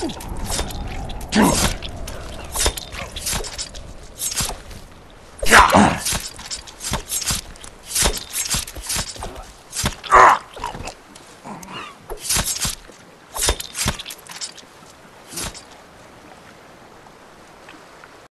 Ooh.